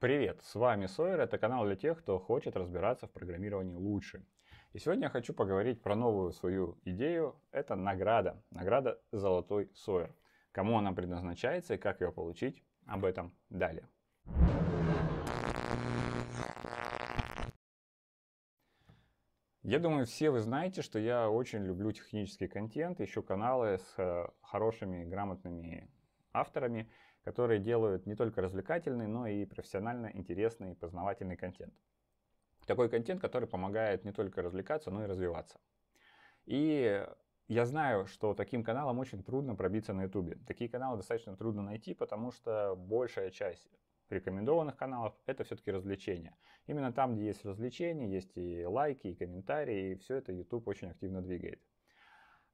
Привет, с вами Сойер, это канал для тех, кто хочет разбираться в программировании лучше. И сегодня я хочу поговорить про новую свою идею, это награда, награда «Золотой Сойер». Кому она предназначается и как ее получить, об этом далее. Я думаю, все вы знаете, что я очень люблю технический контент, ищу каналы с э, хорошими, грамотными авторами, которые делают не только развлекательный, но и профессионально интересный, познавательный контент. Такой контент, который помогает не только развлекаться, но и развиваться. И я знаю, что таким каналам очень трудно пробиться на YouTube. Такие каналы достаточно трудно найти, потому что большая часть рекомендованных каналов это все-таки развлечения. Именно там, где есть развлечения, есть и лайки, и комментарии, и все это YouTube очень активно двигает.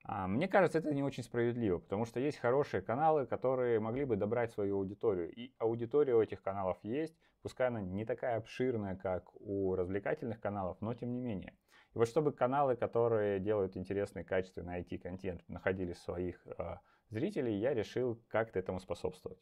А, мне кажется, это не очень справедливо, потому что есть хорошие каналы, которые могли бы добрать свою аудиторию. И аудитория у этих каналов есть, пускай она не такая обширная, как у развлекательных каналов, но тем не менее. И вот чтобы каналы, которые делают интересный, качественный IT-контент, находили своих э, зрителей, я решил как-то этому способствовать.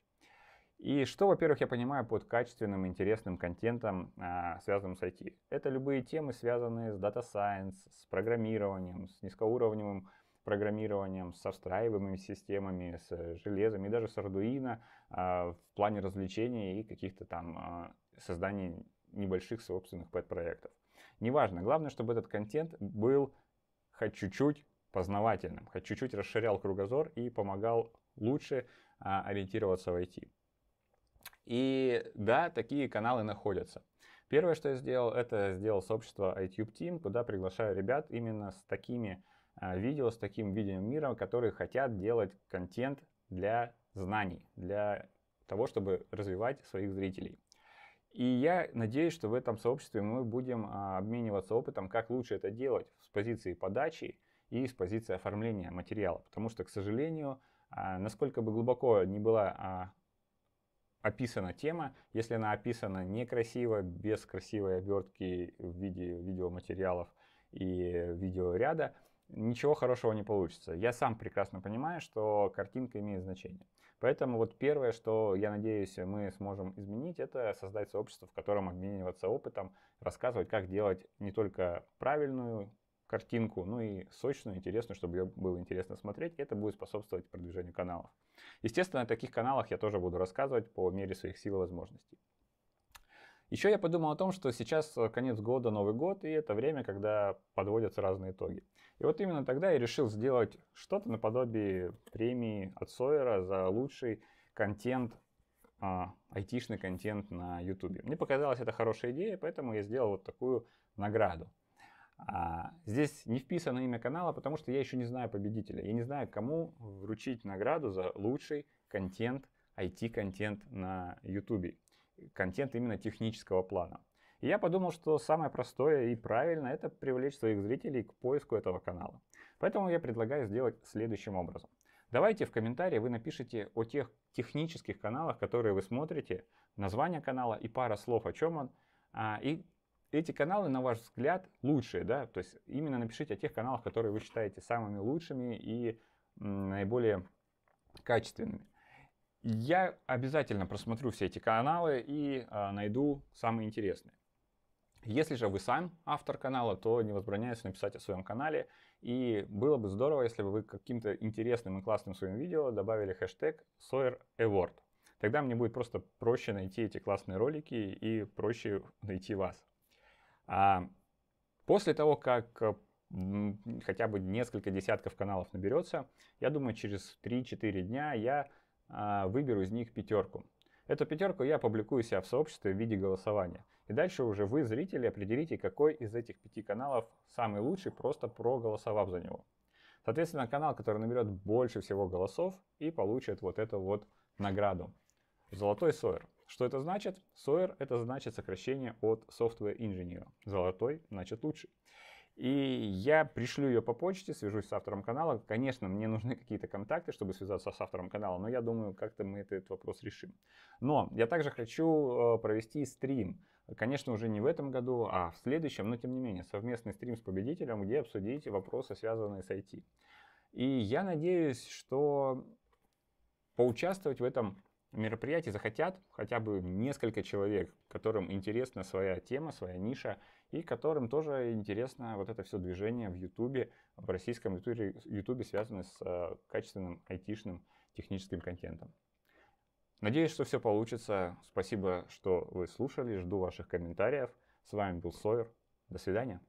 И что, во-первых, я понимаю под качественным, интересным контентом, а, связанным с IT? Это любые темы, связанные с Data Science, с программированием, с низкоуровневым программированием, со встраиваемыми системами, с железом и даже с Arduino а, в плане развлечений и каких-то там а, созданий небольших собственных пэт-проектов. Неважно, главное, чтобы этот контент был хоть чуть-чуть познавательным, хоть чуть-чуть расширял кругозор и помогал лучше а, ориентироваться в IT. И да, такие каналы находятся. Первое, что я сделал, это сделал сообщество iTube Team, куда приглашаю ребят именно с такими видео, с таким видением мира, которые хотят делать контент для знаний, для того, чтобы развивать своих зрителей. И я надеюсь, что в этом сообществе мы будем а, обмениваться опытом, как лучше это делать с позиции подачи и с позиции оформления материала. Потому что, к сожалению, а, насколько бы глубоко не была описана тема, если она описана некрасиво, без красивой обертки в виде видеоматериалов и видеоряда, ничего хорошего не получится. Я сам прекрасно понимаю, что картинка имеет значение. Поэтому вот первое, что я надеюсь мы сможем изменить, это создать сообщество, в котором обмениваться опытом, рассказывать, как делать не только правильную картинку, ну и сочную, интересную, чтобы ее было интересно смотреть. Это будет способствовать продвижению каналов. Естественно, о таких каналах я тоже буду рассказывать по мере своих сил и возможностей. Еще я подумал о том, что сейчас конец года, Новый год, и это время, когда подводятся разные итоги. И вот именно тогда я решил сделать что-то наподобие премии от Сойера за лучший контент, а, айтишный контент на YouTube. Мне показалась это хорошая идея, поэтому я сделал вот такую награду. А, здесь не вписано имя канала, потому что я еще не знаю победителя. Я не знаю, кому вручить награду за лучший контент, IT-контент на YouTube. Контент именно технического плана. И я подумал, что самое простое и правильное это привлечь своих зрителей к поиску этого канала. Поэтому я предлагаю сделать следующим образом. Давайте в комментарии вы напишите о тех технических каналах, которые вы смотрите, название канала и пара слов, о чем он, а, и эти каналы, на ваш взгляд, лучшие, да, то есть именно напишите о тех каналах, которые вы считаете самыми лучшими и наиболее качественными. Я обязательно просмотрю все эти каналы и а, найду самые интересные. Если же вы сам автор канала, то не возбраняюсь написать о своем канале. И было бы здорово, если бы вы каким-то интересным и классным своим видео добавили хэштег Sawyer Тогда мне будет просто проще найти эти классные ролики и проще найти вас. А после того, как э, хотя бы несколько десятков каналов наберется, я думаю, через 3-4 дня я выберу из них пятерку. Эту пятерку я публикую себя в сообществе в виде голосования. И дальше уже вы, зрители, определите, какой из этих пяти каналов самый лучший, просто проголосовав за него. Соответственно, канал, который наберет больше всего голосов и получит вот эту вот награду. Золотой Сойер. Что это значит? SOER это значит сокращение от Software Engineer. Золотой значит лучший. И я пришлю ее по почте, свяжусь с автором канала. Конечно, мне нужны какие-то контакты, чтобы связаться с автором канала, но я думаю, как-то мы этот вопрос решим. Но я также хочу э, провести стрим. Конечно, уже не в этом году, а в следующем, но тем не менее, совместный стрим с победителем, где обсудить вопросы, связанные с IT. И я надеюсь, что поучаствовать в этом мероприятии захотят хотя бы несколько человек, которым интересна своя тема, своя ниша, и которым тоже интересно вот это все движение в Ютубе, в российском Ютубе, связанное с э, качественным айтишным техническим контентом. Надеюсь, что все получится. Спасибо, что вы слушали. Жду ваших комментариев. С вами был Сойер. До свидания.